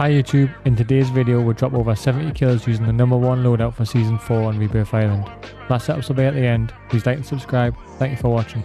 Hi YouTube, in today's video we'll drop over 70 kills using the number one loadout for season 4 on Rebirth Island. My setups will be at the end, please like and subscribe, thank you for watching.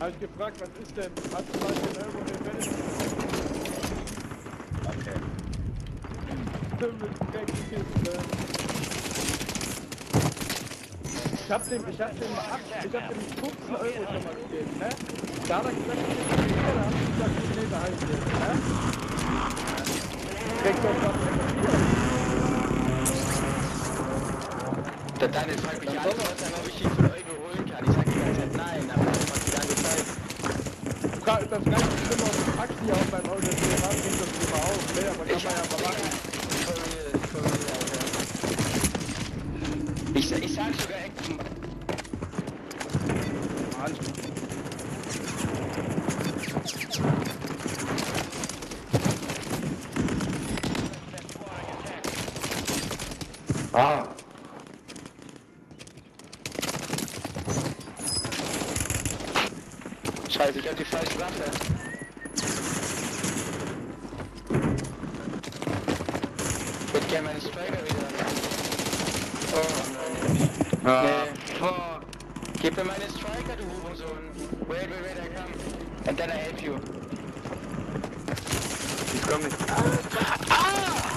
Habe ich gefragt, was ist denn? Du mal den irgendwo den Welt? Okay. Ich hab dem, ich hab dem, ab, ich hab dem 15 Euro schon mal gegeben, ne? Da hat er gesagt, ich bin da hab ich gesagt, nee, behalte ich, ne? Kriegt doch was Daniel fragt mich an, ob ich ihn von euch holen kann. Ich sag die ganze Zeit nein, aber das macht die ganze Zeit. Das ganze Zimmer auf dem Taxi auf beim Auto, das macht sich das immer auf, ne? Aber kann man ja mal machen. Ich, ich sag sogar man straight over here. Oh, man. Uh, yeah. Keep them in a strike at the Huber zone. Wait, wait, wait, I come. And then I help you. He's coming. Ah! ah! ah!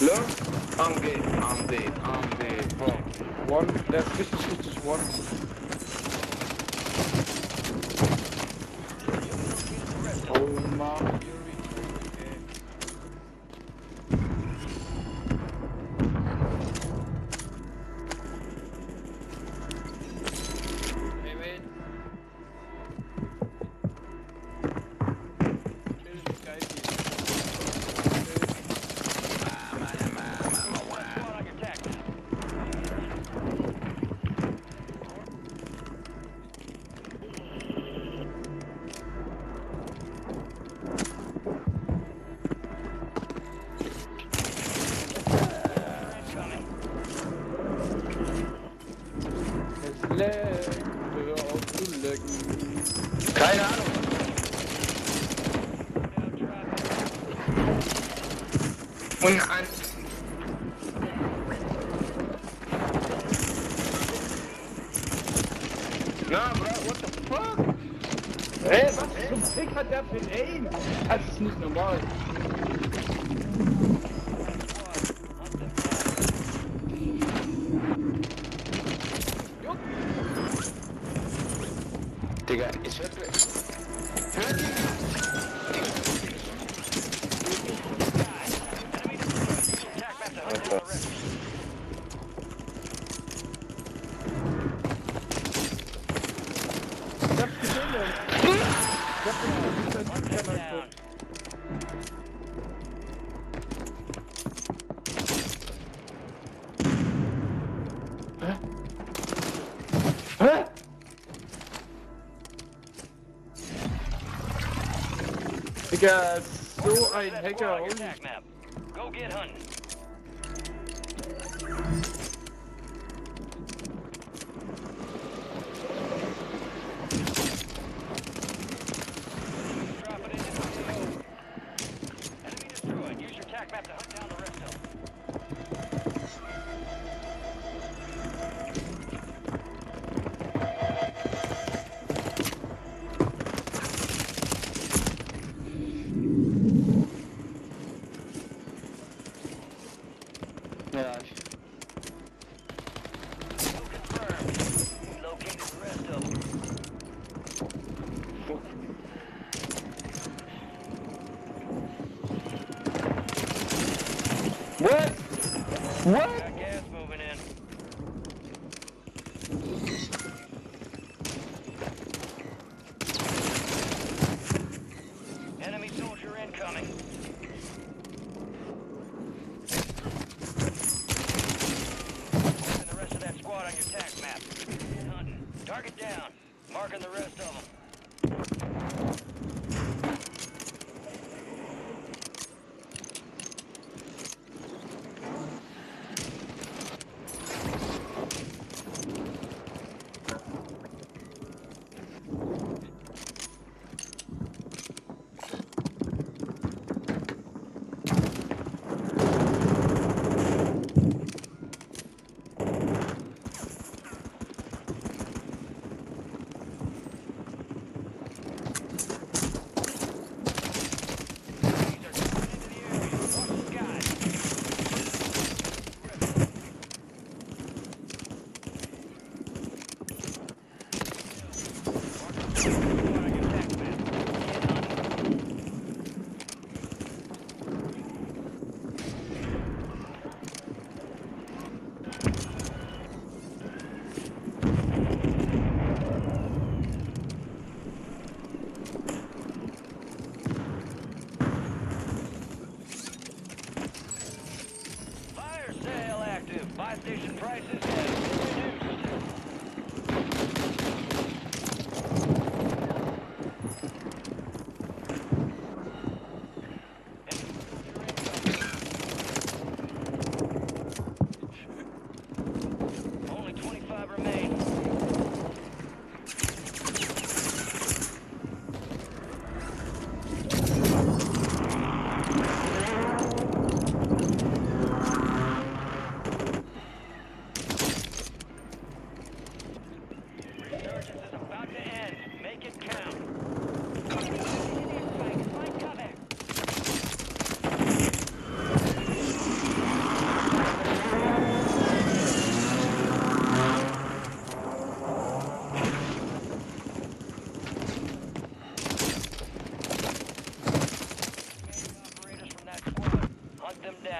Learn. I'm dead. I'm dead. I'm dead. Bro. One left. This is just one. Oh my. Te gané. I Digga, so ein Hacker. Go get hunting. What?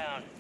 Down.